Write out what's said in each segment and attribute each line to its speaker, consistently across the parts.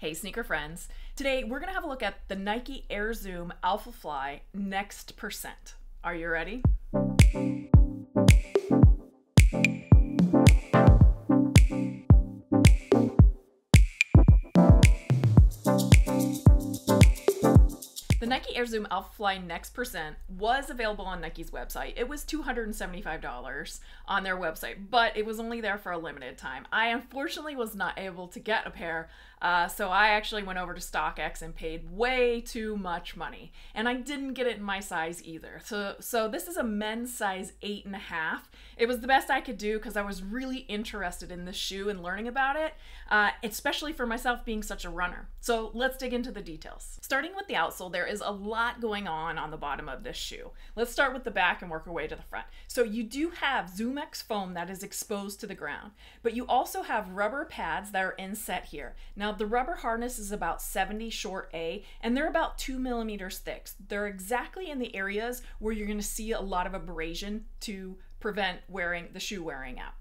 Speaker 1: Hey, sneaker friends. Today we're going to have a look at the Nike Air Zoom Alphafly Next Percent. Are you ready? The Nike Air Zoom Alphafly Next Percent was available on Nike's website. It was $275 on their website, but it was only there for a limited time. I unfortunately was not able to get a pair, uh, so I actually went over to StockX and paid way too much money. And I didn't get it in my size either. So, so this is a men's size eight and a half. It was the best I could do because I was really interested in this shoe and learning about it, uh, especially for myself being such a runner. So let's dig into the details. Starting with the outsole, there is a lot going on on the bottom of this shoe. Let's start with the back and work our way to the front. So you do have ZoomX foam that is exposed to the ground, but you also have rubber pads that are inset here. Now the rubber hardness is about 70 Shore A and they're about two millimeters thick. They're exactly in the areas where you're gonna see a lot of abrasion to prevent wearing the shoe wearing out.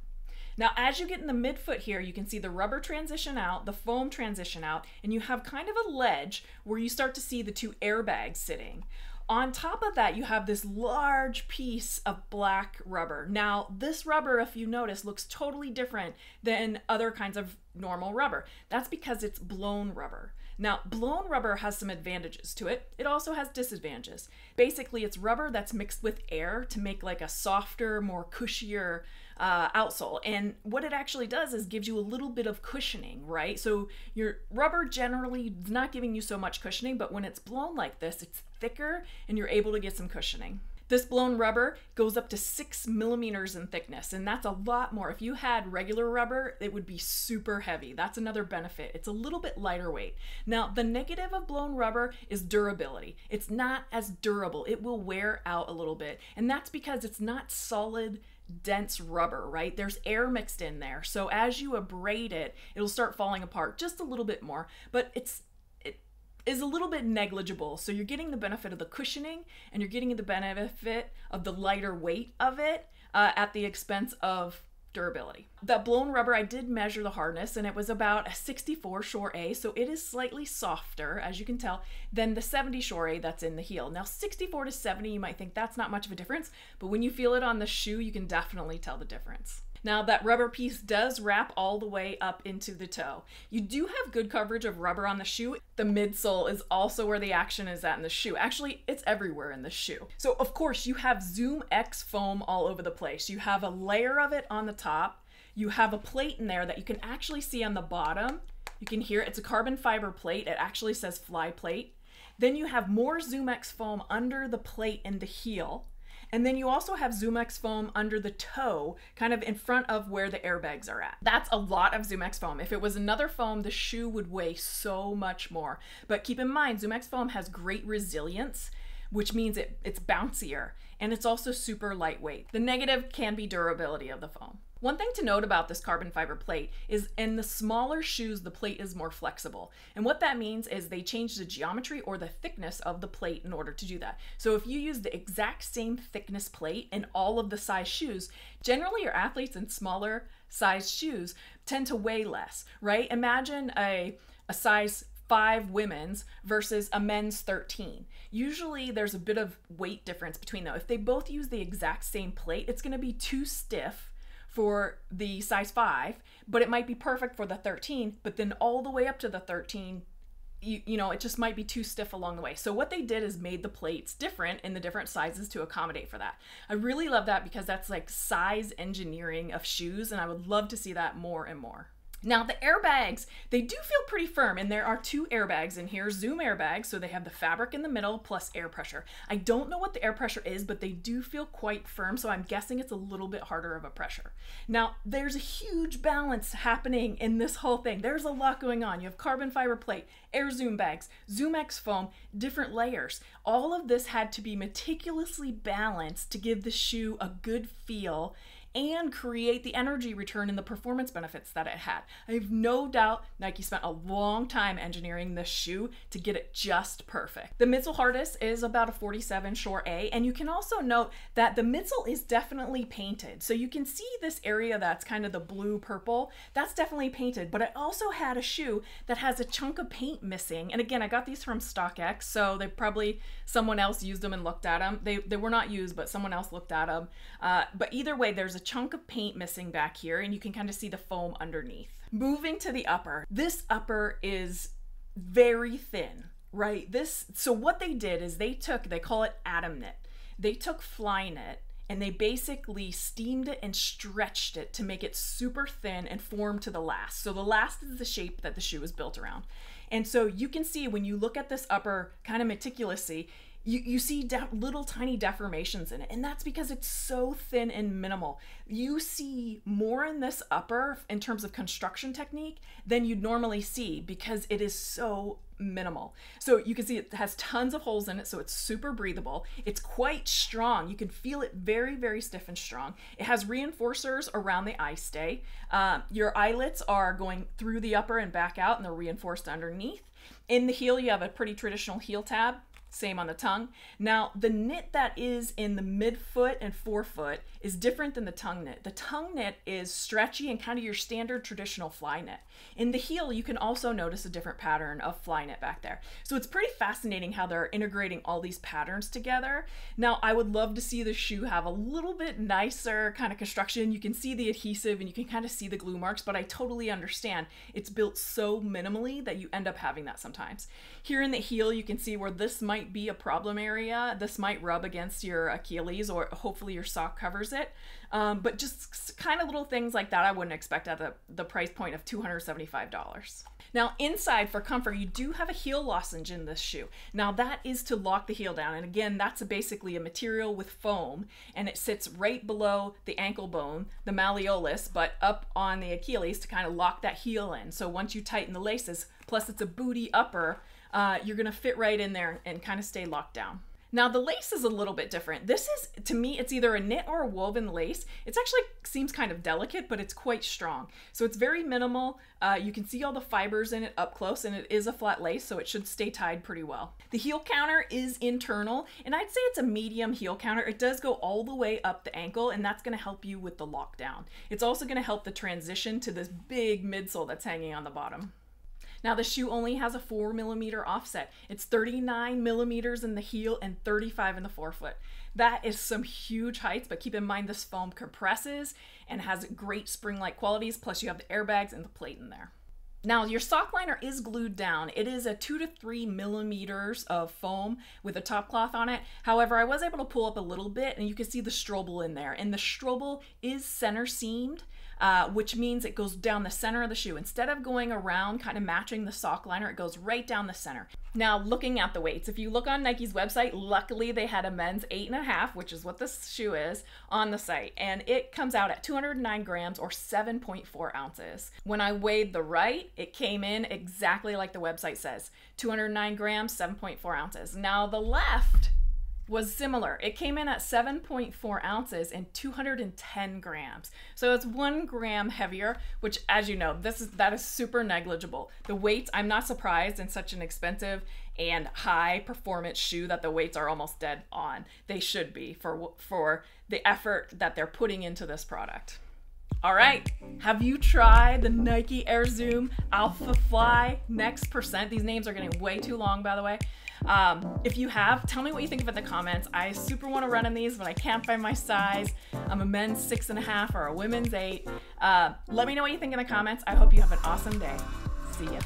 Speaker 1: Now, as you get in the midfoot here, you can see the rubber transition out, the foam transition out, and you have kind of a ledge where you start to see the two airbags sitting. On top of that, you have this large piece of black rubber. Now, this rubber, if you notice, looks totally different than other kinds of normal rubber. That's because it's blown rubber. Now, blown rubber has some advantages to it. It also has disadvantages. Basically, it's rubber that's mixed with air to make like a softer, more cushier uh, outsole. And what it actually does is gives you a little bit of cushioning, right? So your rubber generally is not giving you so much cushioning, but when it's blown like this, it's thicker and you're able to get some cushioning. This blown rubber goes up to six millimeters in thickness, and that's a lot more. If you had regular rubber, it would be super heavy. That's another benefit. It's a little bit lighter weight. Now, the negative of blown rubber is durability. It's not as durable. It will wear out a little bit, and that's because it's not solid dense rubber, right? There's air mixed in there. So as you abrade it, it'll start falling apart just a little bit more, but it's it is a little bit negligible. So you're getting the benefit of the cushioning and you're getting the benefit of the lighter weight of it uh, at the expense of durability. The blown rubber, I did measure the hardness and it was about a 64 Shore A, so it is slightly softer, as you can tell, than the 70 Shore A that's in the heel. Now 64 to 70, you might think that's not much of a difference, but when you feel it on the shoe, you can definitely tell the difference. Now that rubber piece does wrap all the way up into the toe. You do have good coverage of rubber on the shoe. The midsole is also where the action is at in the shoe. Actually, it's everywhere in the shoe. So of course you have ZoomX foam all over the place. You have a layer of it on the top. You have a plate in there that you can actually see on the bottom. You can hear it's a carbon fiber plate. It actually says fly plate. Then you have more ZoomX foam under the plate in the heel. And then you also have ZoomX foam under the toe, kind of in front of where the airbags are at. That's a lot of ZoomX foam. If it was another foam, the shoe would weigh so much more. But keep in mind, ZoomX foam has great resilience, which means it, it's bouncier and it's also super lightweight. The negative can be durability of the foam. One thing to note about this carbon fiber plate is in the smaller shoes, the plate is more flexible. And what that means is they change the geometry or the thickness of the plate in order to do that. So if you use the exact same thickness plate in all of the size shoes, generally your athletes in smaller size shoes tend to weigh less, right? Imagine a, a size five women's versus a men's 13. Usually there's a bit of weight difference between them. If they both use the exact same plate, it's gonna be too stiff for the size 5, but it might be perfect for the 13, but then all the way up to the 13 you, you know, it just might be too stiff along the way. So what they did is made the plates different in the different sizes to accommodate for that. I really love that because that's like size engineering of shoes and I would love to see that more and more. Now the airbags, they do feel pretty firm and there are two airbags in here, Zoom airbags, so they have the fabric in the middle plus air pressure. I don't know what the air pressure is, but they do feel quite firm, so I'm guessing it's a little bit harder of a pressure. Now there's a huge balance happening in this whole thing. There's a lot going on. You have carbon fiber plate, air zoom bags, ZoomX foam, different layers. All of this had to be meticulously balanced to give the shoe a good feel and create the energy return and the performance benefits that it had. I have no doubt Nike spent a long time engineering this shoe to get it just perfect. The midsole hardness is about a 47 Shore A, and you can also note that the midsole is definitely painted. So you can see this area that's kind of the blue purple, that's definitely painted, but I also had a shoe that has a chunk of paint missing. And again, I got these from StockX, so they probably, someone else used them and looked at them. They, they were not used, but someone else looked at them. Uh, but either way, there's a chunk of paint missing back here, and you can kind of see the foam underneath. Moving to the upper, this upper is very thin, right? This, so what they did is they took, they call it AtomKnit. They took Flyknit and they basically steamed it and stretched it to make it super thin and form to the last. So the last is the shape that the shoe is built around. And so you can see when you look at this upper kind of meticulously, you, you see de- little tiny deformations in it and that's because it's so thin and minimal. You see more in this upper in terms of construction technique than you'd normally see because it is so minimal. So you can see it has tons of holes in it so it's super breathable. It's quite strong. You can feel it very very stiff and strong. It has reinforcers around the eye stay. Uh, your eyelets are going through the upper and back out and they're reinforced underneath. In the heel you have a pretty traditional heel tab same on the tongue. Now, the knit that is in the midfoot and forefoot is different than the tongue knit. The tongue knit is stretchy and kind of your standard traditional Flyknit. In the heel, you can also notice a different pattern of Flyknit back there. So it's pretty fascinating how they're integrating all these patterns together. Now, I would love to see the shoe have a little bit nicer kind of construction. You can see the adhesive and you can kind of see the glue marks, but I totally understand it's built so minimally that you end up having that sometimes. Here in the heel, you can see where this might be a problem area. This might rub against your Achilles or hopefully your sock covers it. Um, but just kind of little things like that I wouldn't expect at the, the price point of $275. Now, inside for comfort, you do have a heel lozenge in this shoe. Now, that is to lock the heel down. And again, that's a basically a material with foam, and it sits right below the ankle bone, the malleolus, but up on the Achilles to kind of lock that heel in. So once you tighten the laces, plus it's a booty upper, uh, you're gonna fit right in there and kind of stay locked down. Now the lace is a little bit different. This is, to me, it's either a knit or a woven lace. It actually seems kind of delicate, but it's quite strong. So it's very minimal. Uh, you can see all the fibers in it up close and it is a flat lace, so it should stay tied pretty well. The heel counter is internal, and I'd say it's a medium heel counter. It does go all the way up the ankle, and that's gonna help you with the lockdown. It's also gonna help the transition to this big midsole that's hanging on the bottom. Now the shoe only has a four millimeter offset. It's 39 millimeters in the heel and 35 in the forefoot. That is some huge heights, but keep in mind this foam compresses and has great spring-like qualities, plus you have the airbags and the plate in there. Now, your sock liner is glued down. It is a two to three millimeters of foam with a top cloth on it. However, I was able to pull up a little bit and you can see the Strobel in there. And the Strobel is center seamed uh, which means it goes down the center of the shoe. Instead of going around kind of matching the sock liner, it goes right down the center. Now, looking at the weights, if you look on Nike's website, luckily they had a men's eight and a half, which is what this shoe is, on the site, and it comes out at 209 grams or 7.4 ounces. When I weighed the right, it came in exactly like the website says 209 grams, 7.4 ounces. Now, the left was similar. It came in at 7.4 ounces and 210 grams. So it's one gram heavier, which as you know, this is that is super negligible. The weights, I'm not surprised in such an expensive and high performance shoe that the weights are almost dead on. They should be for for the effort that they're putting into this product. All right, have you tried the Nike Air Zoom Alpha Fly Next Percent? These names are getting way too long, by the way. Um, if you have, tell me what you think of it in the comments. I super want to run in these, but I can't find my size. I'm a men's six and a half or a women's eight. Uh, let me know what you think in the comments. I hope you have an awesome day. See ya.